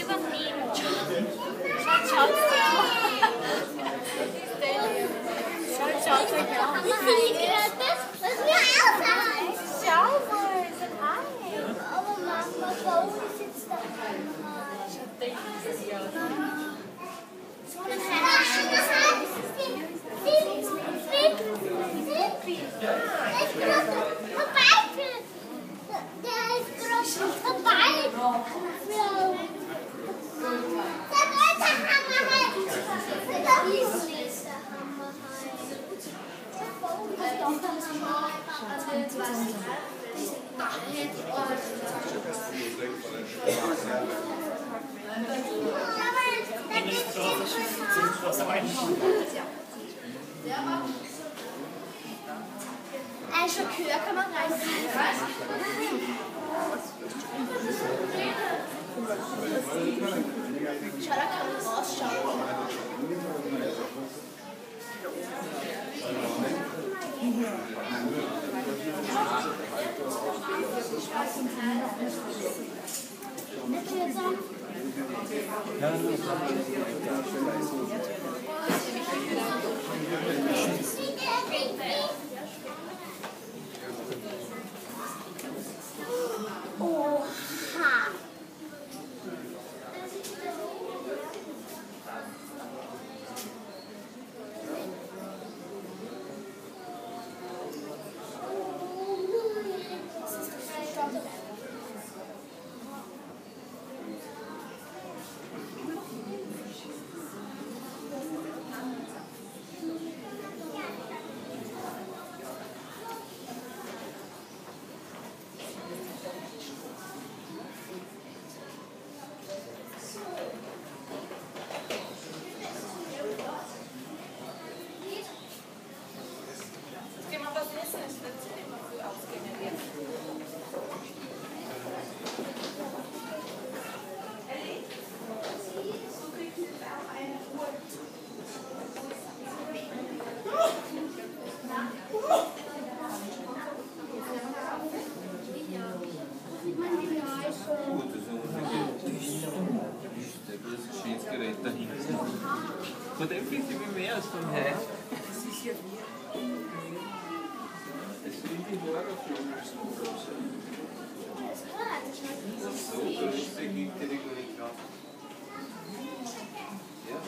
Übernehmen. Schaut, schaut, Schaut, schaut, ja. Wie viel gehört das? Was wir aushaben. Schau mal, ist ein Hai. Aber Mama, bei uns sitzt da ein Ein Schokör kann man reißen. Ja, die Horrorfilme so groß. So günstig gibt die nicht Kraft. Ja.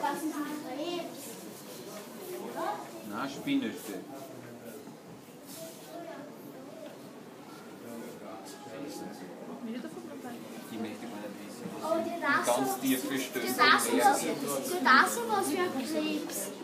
Was ist ein Krebs? Na, Spinnerste. Die möchte man nicht wissen. Oh, die das Ganz tiefe Stöße. das was, die das was für ein Krebs.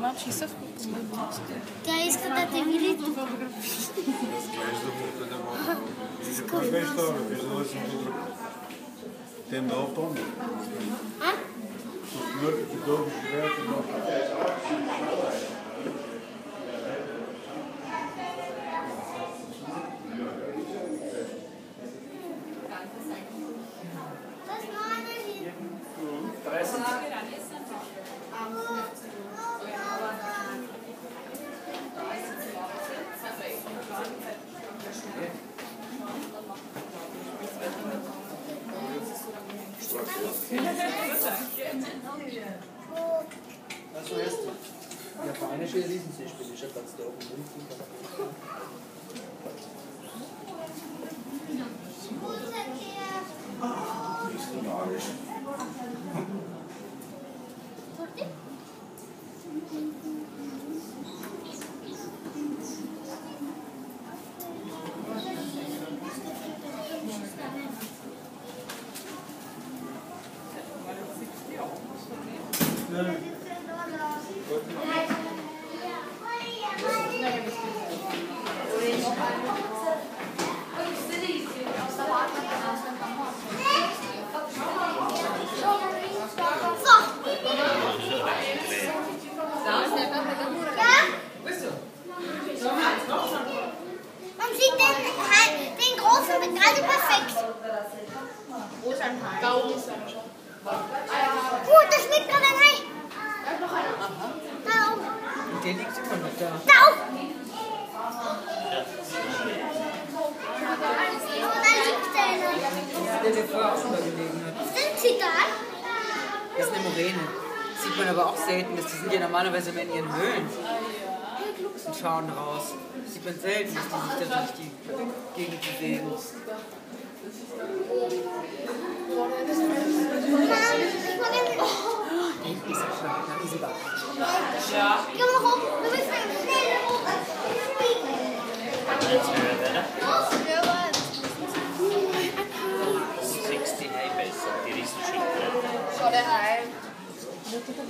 Мачи са в Тя иска да те види. Изглежда му да мога. Ти се провежда, виждала съм друг. Те много помнят. А? От мъртвите дълго живеят много. Also erst japanische Riesenseespiele, ich habe ganz da oben unten. Ja, Man sieht den, den großen gerade perfekt. Gut, das schmeckt gerade rein. Da auch. Und der liegt immer noch da. Da auch. Aber da liegt der noch. Der, der vorher auch schon da gelegen hat. Sind sie da? Das ist eine Moräne. Sieht man aber auch selten. Das, die sind ja normalerweise immer in ihren Höhlen und schauen raus. Sieht man selten, dass die sich da durch die Gegend bewegen. Da hinten ist er schon. Da ist da. Geh mal hoch. Wir müssen to tak.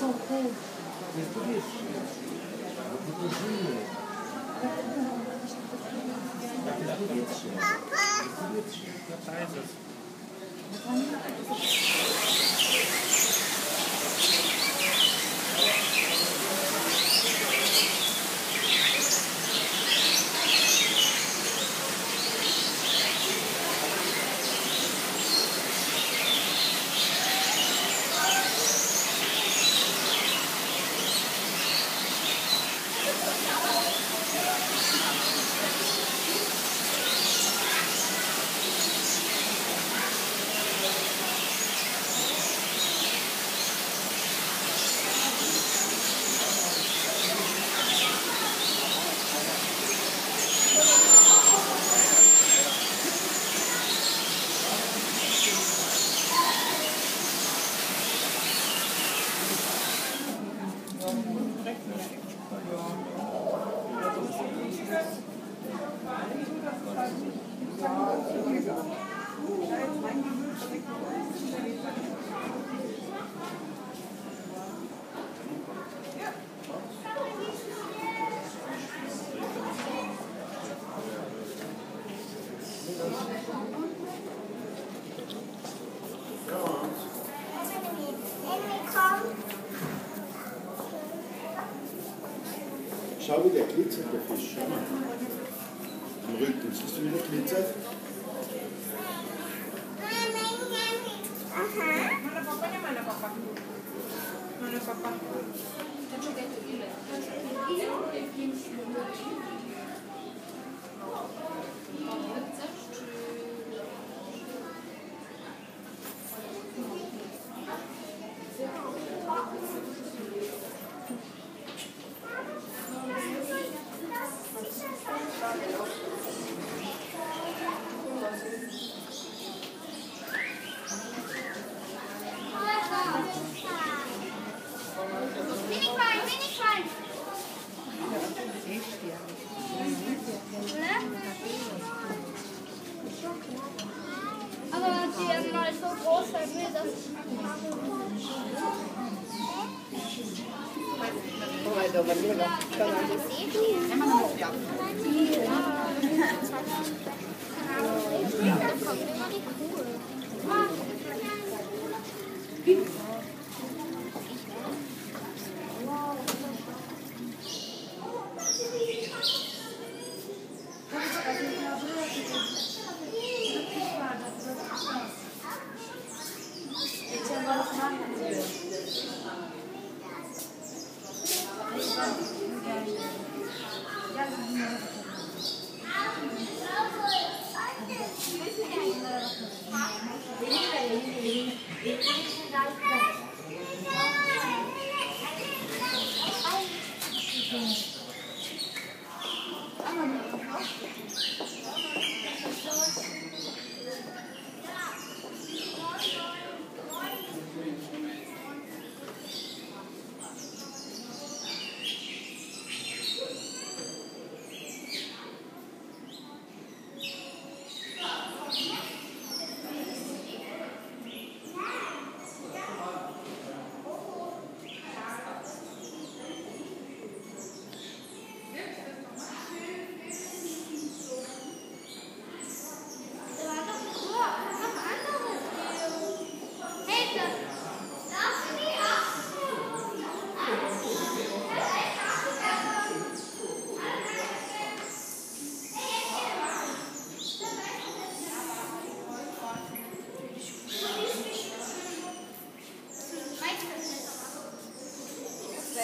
Są. Jest powietrze. No tak jest powietrze. Jest powietrze. Am Rücken. Siehst du, wie der 这个然后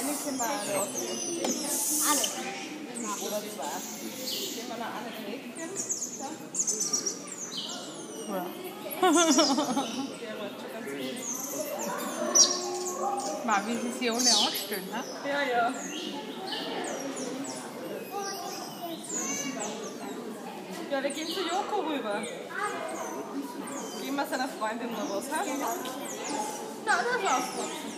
Auch noch. Alle. Oder zwei. Gehen wir noch eine Gretchen. Ja. Mal, wie sie sich alle anstellen, ne? Ja, ja. Ja, wir gehen zu Joko rüber. Geben wir seiner Freundin noch was, ha? Na, das war's.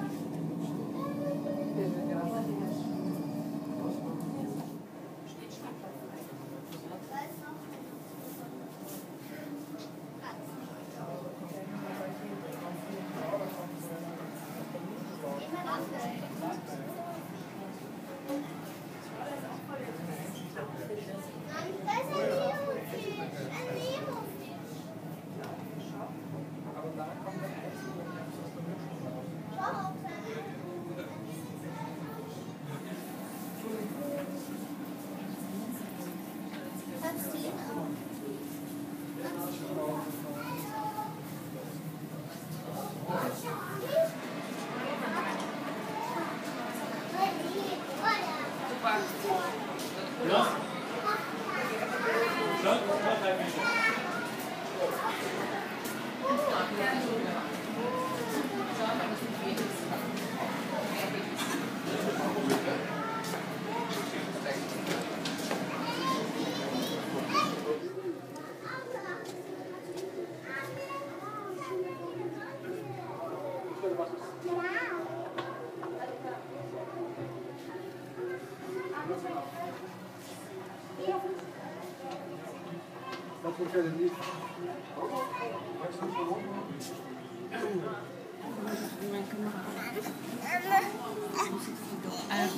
Ein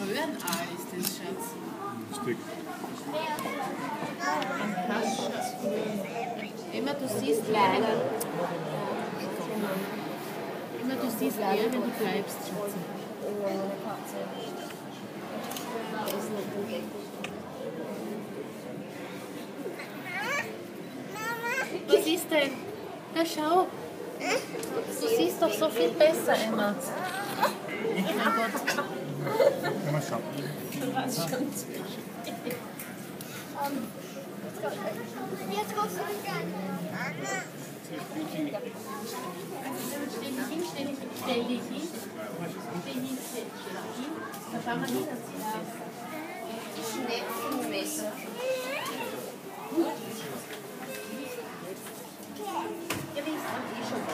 Röhrenei ist das, Schatz. Stück. Immer du siehst leider. Immer du siehst eher, wenn du bleibst, Schatz. Was ist denn? Na schau. Du siehst doch so viel besser, Emma. Mein Gott. Mal schauen. Jetzt kommst du nicht an. Stell dich hin, stell dich hin. Stell dich hin. Stell dich hin, stell dich hin. Da schauen wir hin, dass sie Ja, wie ist das eh schon da?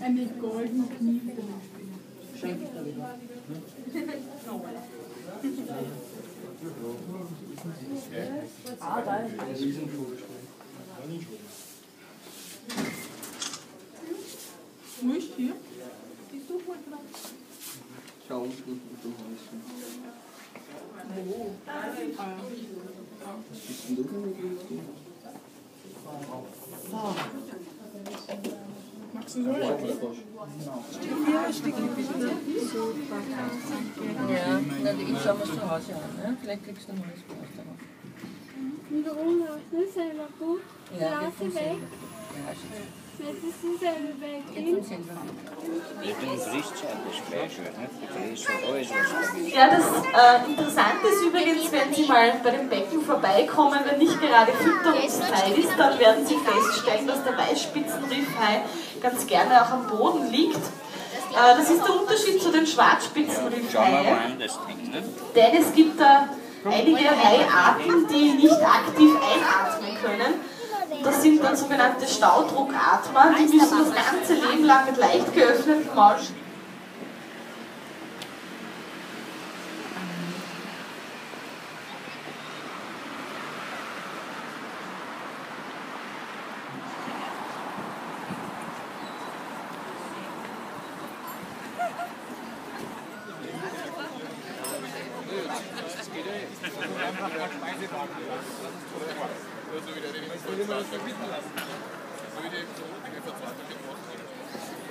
Eine goldene Kniepe. Wo ist hier? Siehst du mal dran? Schau unten mit dem Häuschen. Was bist denn du denn? Magst du so? Ja, na, ich schau mir zu Hause an. Ne? Vielleicht kriegst du ein neues Glas darauf. Wiederum hast du selber gut. Ja, Nase weg. Ja, Ja, das äh, Interessante ist übrigens, wenn Sie mal bei dem Becken vorbeikommen, wenn nicht gerade Fütterungszeit ist, dann werden Sie feststellen, dass der Weißspitzenriffhai ganz gerne auch am Boden liegt. Äh, das ist der Unterschied zu den Schauen wir Schwarzspitzenriffhaien. ne? Denn es gibt da einige Haiarten, die nicht aktiv einatmen können. Das sind dann sogenannte Staudruckatmer, die müssen das ganze Leben lang mit leicht geöffnetem Maul Das geht. Nur so wieder den Impuls. So wie die Episode, die wir vor zwei